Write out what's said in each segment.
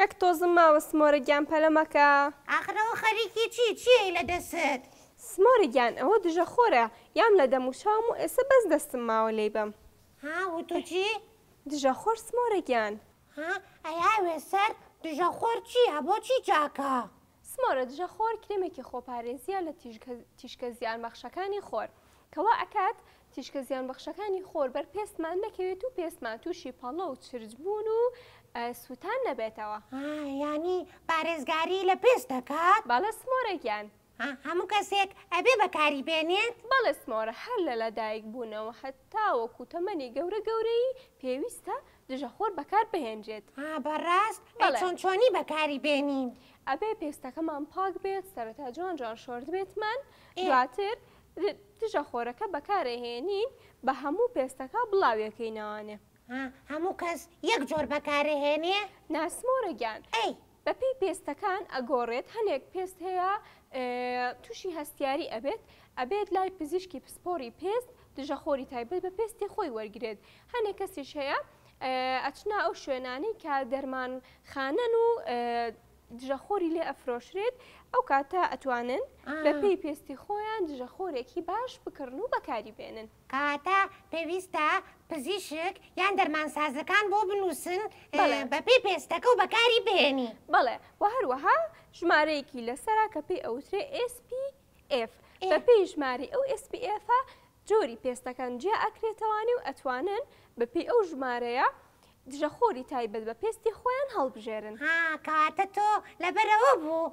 یەک تۆزم ماوە سمۆرە گیان پەلە مەکە ئاخرەوە خەریکی چی چیەی لە دەست سمۆرە گیان ئەوە دژە خۆرە یام لە دەموچاوم و ئێسە بەس دەستم ماوە لێی بەم ها وتو چی؟ دژە خۆر سمۆرە گیان. ها ئەی ئاوێ سەر دژە خۆر چیە بۆ چی چاکە؟ سمۆرە دژە خۆر کرێمێکی خۆپارێزیە لە تیشکە زیانبەخشەکانی خۆر کەوا ئەکات تیشکە زیانبەخشەکانی خۆر بەر پێستمان نەکەوێت و پێستمان توشی پەڵە و چرچ بوون و سوتان نەبێتەوە. ها یانی پارێزگاری لە پێست دەکات؟ بەڵێ سمۆرە گیان. ها هەموو کەسێک ئەبێ بەکاری بێنێت؟ بەڵێ سمۆرە هەر لە لەدایک بوونەوە هەتاوەکو تەمەنی گەورە گەورەیی پێویستە دژە خۆر بەکار بهێنرێت. ها بەڕاست؟ ئەی بەڵێ. چۆن چۆنی بەکاری بێنین؟ ئەبێ پێستەکەمان پاک بێت سەرەتا جوان جوان شۆردبێتمان ئێ. دواتر دژە خۆرەکە بەکارئەهێنین بە هەموو پێستەکە بڵاویەکەینەوانێ. ها هەموو کەس یەک جۆر بەکارئەهێنێ؟ نا سمۆرە گیان. ئەی بەپێی پێستەکان ئەگۆڕێت هەنێک پێست هەیە توشی هەستیاری ئەبێت ئەبێت لای پزیشکی پسپۆری پێست دژەخۆری تایبەت بە پێستی خۆی وەرگرێت هەنێک کەسیش هەیە ئەچنا ئەو شوێنانی کە دەرمان خانەن و دژەخۆری لێ ئەفرۆشرێت ئەو کاتە ئەتوانن بەپی پێستی خۆیان دژەخۆرێکی باش بکڕن و بەکاری بێنن کەواتە پێویستە پزیشک یان دەرمانسازەکان بۆ بنووسن بەڵێ. بەپێی پێستەکە و بەکاری بهێنی. بەڵێ وە هەروەها ژمارەیەکی لەسەرە کە پێی ئەوترێ ئێس پی ئێف بە پێی ژمارەی ئەو ئێس پی ئێفە جۆری پێستەکان جیا ئەکرێتەوانی و ئەتوانن بە پێی ئەو ژمارەیە دژەخۆری تایبەت بە پێستی خۆیان هەڵبژێرن. ها کەواتە تۆ لەبەر ئەوە بوو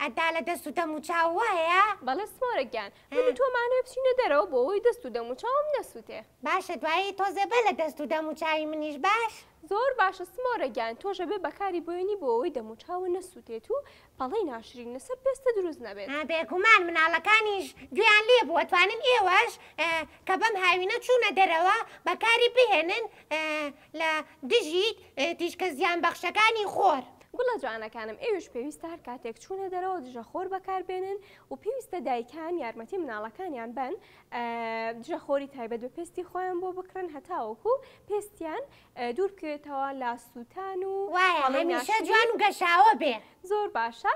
ئەدا لە دەست و دەم و چاو وایە؟ بەڵێ سمۆرە گیان من و تۆ مانەوێ بچینە دەرەوە بۆوەی دەست و دەم و چاوم نەسووتێ. باشە دوایی تۆزێ بە لە دەست و دەم و چاوی منیش باش. زۆر باشە سمۆرە گیان تۆش ئەبێ بەکاری بوێنی بۆوەی دەم و چاوە نەسووتێت و پەڵەی ناشرین لەسەر پێستت دروست نەبێت. بێگومان مناڵەکانیش گوێیان لێ بوو ئەتوانن ئێوەش کە بەم هاوینە چوونە دەرەوە بەکاری بهێنن لە دژی تیشکە زیان بەخشەکانی خۆر. گوڵە جوانەکانم ئێوش پێویستە هەر کاتێک چوونە دەرەوە دژە خۆر بەکار بێنن و پێویستە دایکان یارمەتی مناڵەکانیان بەن دژە خۆری تایبەت بە پێستی خۆیان بۆ بکڕن هەتاوەکو پێستیان دوور بکەوێتەوە لە سووتان و وایە هەڵەی هەمیشە ناشرین. جوان و گەشاوە بێ. زۆر باشە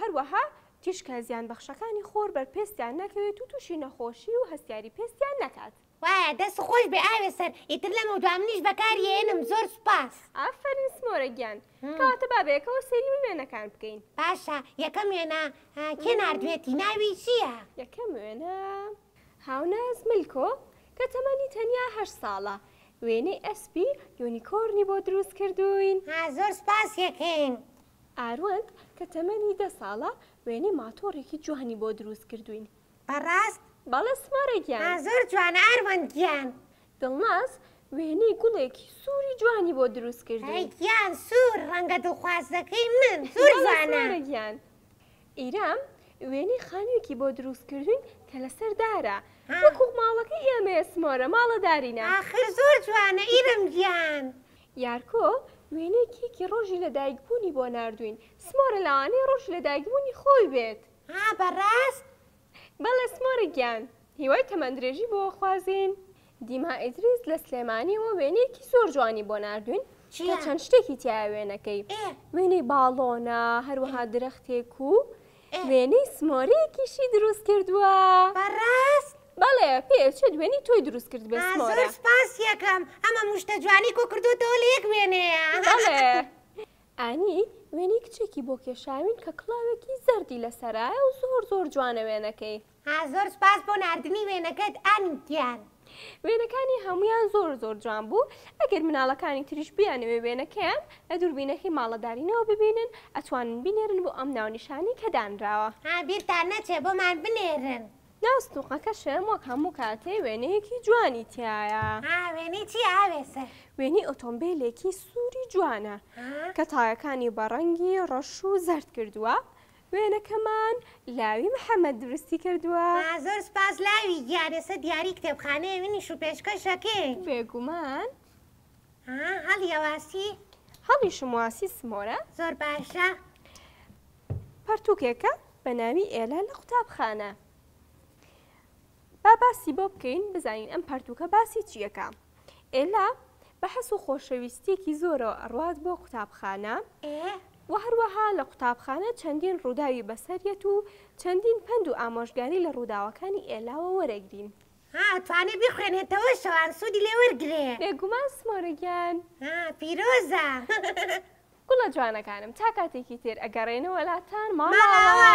هەروەها تیشکە زیانبەخشەکانی خۆر بەر پێستیان نەکەوێت و تووشی نەخۆشی و هەستیاری پێستیان نەکات. وایە دەست خۆش بێ ئاوێ سەر ئیتر لەمەودوا منیش بەکاری ئەیەنم زۆر سوپاس. ئافەرین سمۆرە گیان کەواتە با بەیەکەوە سەیری وێنەکان بکەین. باشە یەکەم وێنە کێ ناردوێتی ناوی چیە؟ یەکەم وێنە. هاوناز ملکۆ کە تەمەنی تەنیا هەشت ساڵە وێنەی ئەسپی یونیکۆرنی بۆ دروست کردووین. زۆر سوپاسی ئەکەین. ئاروەند کە تەمەنی دە ساڵە وێنەی ماتۆڕێکی جوانی بۆ دروست کردووین. بەڕاست؟ بەڵێ سمارە گیان. زۆر جوانە ئاروەند گیان. دڵناز وێنەی گوڵێکی سووری جوانی بۆ دروست کردووین. ئەی گیان سوور ڕەنگە دڵخوازەکەی من. زۆر جوانە. بەڵێ سمارە گیان. ئیرام وێنەی خانویەکی بۆ دروست کردوین کە لەسەر دارە وەکو ماڵەکەی ئێمەیە سمۆرە ماڵە دارینە. ئاخر زۆر جوانە ئیرەم گیان. یارکۆ وێنەی کێکی ڕۆژی لە دایک بوونی بۆ ناردوین سمۆرە لەوانەیە ڕۆژی لە دایک بوونی خۆی بێت. ها بەڕاست بەڵێ سمۆڕی گیان، هیوای تەمەندرێژی بۆ ئەخوازین. دیما ئیدریس لە سلێمانیەوە وێنەیەکی زۆر جوانی بۆ ناردوین کە چەند شتێکی تیایە وێنەکەی وێنەی باڵۆنە هەروەها درەختێک و وێنەی سمۆریەکیشی دروست کردووە بەڕاست؟ بەڵێ پێ ئەچێت وێنەی تۆی دروست کردبێت سمۆرە. زۆر سپاس یەکەم ئەم هەموو شتە جوانەی کۆکردۆتەوە لە یەک وێنەیە. بەڵێ ئانی، وێنەی کچێکی بۆ کێشاوین کە کڵاوێکی زەردی لەسەرایە و زۆر زۆر جوانە وێنەکەی. ها، زۆر سوپاس بۆ ناردنی وێنەکەت ئانی گیان. وێنەکانی هەموویان زۆر زۆر جوان بوو، ئەگەر مناڵەکانی تریش بیانەوێ وێنەکەیان لە دووربینەکەی ماڵە دارینەوە ببینن ئەتوانن بینێرن بۆ ئەم ناونیشانەی کە دانراوە. ها، بیرتان نەچێ بۆمان بنێرن. ناو ستوقەکەشم وەک هەموو کاتێ وێنەیەکی جوانی تیایە. ها وێنەی چیە ئاوێسە؟ وێنەی ئۆتۆمبێلێکی سوری جوانە کە تایەکانی بە ڕەنگی ڕەش و زەرد کردوە وێنەکەمان لاوی محمد دروستی کردوە. ها زۆر سپاس لاوی گیان ئێستا دیاری کتێبخانەیە منیش و پێشکەش ئەکەین. بێگومان. ها هەڵی ئەواسی؟ هەڵیشم واسی سمۆرە. زۆر باشە. پەرتووکێکە بە ناوی ئێلە لە قوتابخانە. با باسی بۆ بکەین بزانین ئەم پەرتووکە باسی چییەکە. ئێلە بە حەز و خۆشەویستیەکی زۆرەوە ئەڕوات بۆ قوتابخانە و هەروەها لە قوتابخانە چەندین ڕووداوی بەسەر یەت و چەندین پەند و ئامۆژگاری لە ڕووداوەکانی ئێلاوە وەرەگرین. ها ئەتوانێ بیخوێنێتەوە شەوان سوودی لێ وەرگرێ. بێگومان سمۆرە گیان. ها پیرۆزە. گوڵە جوانەکانم تا کاتێکی تر ئەگەڕێنەوە لاتان ماڵاوا.